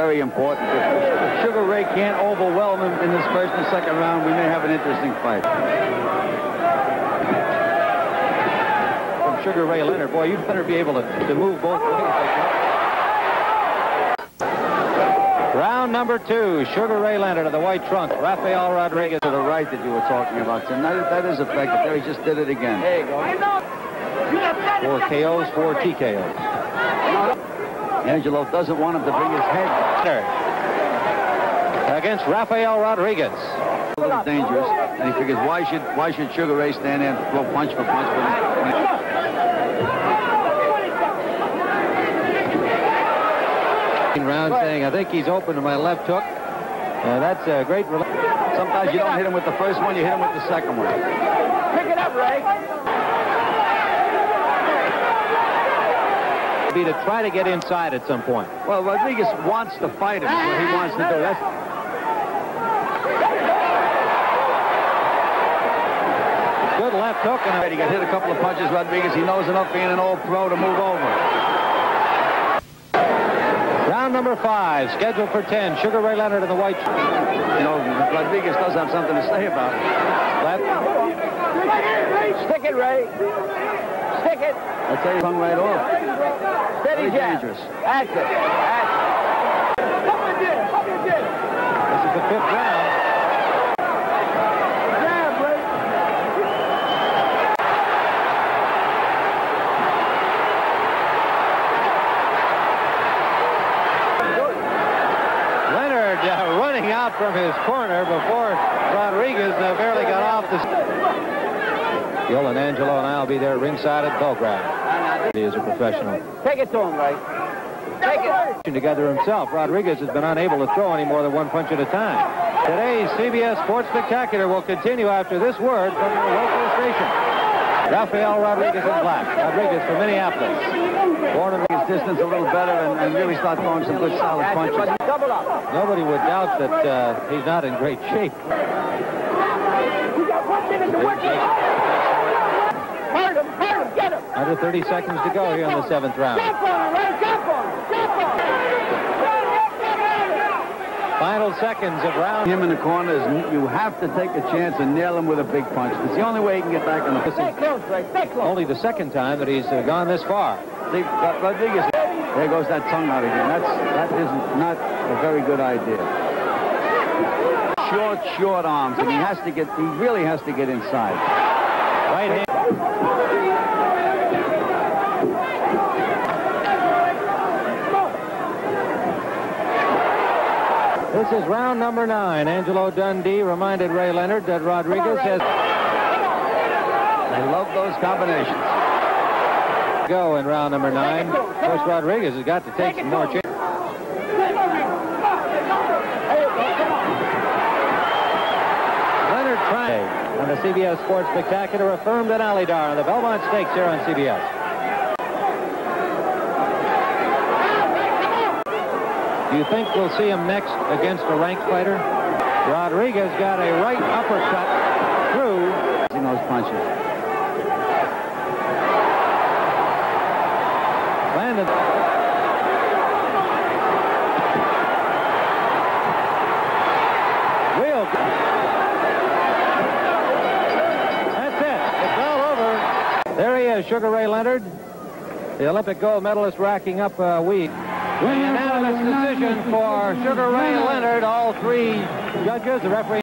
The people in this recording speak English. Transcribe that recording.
Very important. If Sugar Ray can't overwhelm him in this first and second round, we may have an interesting fight. From Sugar Ray Leonard, boy, you better be able to, to move both ways. Round number two, Sugar Ray Leonard of the white trunk, Rafael Rodriguez. To the right that you were talking about, Tim. That, that is effective. There, he just did it again. There you go. Four KOs, four TKOs. Angelo doesn't want him to bring his head. Against Rafael Rodriguez. A little dangerous, and he figures why should why should Sugar Ray stand there and throw punch for punch? For Round saying, I think he's open to my left hook. Uh, that's a great. Sometimes you don't hit him with the first one, you hit him with the second one. Pick it up, Ray. Be to try to get inside at some point. Well, Rodriguez wants to fight him. What he wants to do. That's Good left hook. And he got hit a couple of punches, Rodriguez. He knows enough being an old pro to move over. Round number five, scheduled for 10. Sugar Ray Leonard in the white. You know, Rodriguez does have something to say about it. Left. Stick it, Ray. Stick it. I'll tell you, hung right off. Steady Very jab. dangerous. That's it. That's This is the fifth round. Jab. Leonard uh, running out from his corner before Rodriguez uh, barely got off the... Gil and Angelo and I will be there ringside at Belgrade. He is a professional. Take it to him, Ray. Take it. Together himself, Rodriguez has been unable to throw any more than one punch at a time. Today's CBS Sports Spectacular will continue after this word from your local station. Rafael Rodriguez in black. Rodriguez from Minneapolis. Born to his distance a little better and, and really start throwing some good solid punches. buddy. Double up. Nobody would doubt that uh, he's not in great shape. We got one minute to work it. Hurt him, hurt him, get him. Under 30 seconds to go here in the seventh round. Jump on him, Ray. Jump on him. Jump on him. Final seconds of round. Him in the corner is you have to take a chance and nail him with a big punch. It's the only way he can get back on the Stay close, Ray. Stay close. Only the second time that he's uh, gone this far. See, Rodriguez, there goes that tongue out again. That's that is not a very good idea. Short, short arms, and he has to get. He really has to get inside. Right hand. This is round number nine. Angelo Dundee reminded Ray Leonard that Rodriguez has I love those combinations. go in round number nine. Of course, Rodriguez has got to take some more chances. Leonard trying on the CBS Sports Spectacular affirmed at Alydar on the Belmont Stakes here on CBS. Do you think we'll see him next against a ranked fighter? Rodriguez got a right uppercut through. In those punches. Landed. Real. That's it. It's all over. There he is, Sugar Ray Leonard, the Olympic gold medalist racking up a week. Unanimous decision for Sugar Ray Leonard. All three judges, the referee.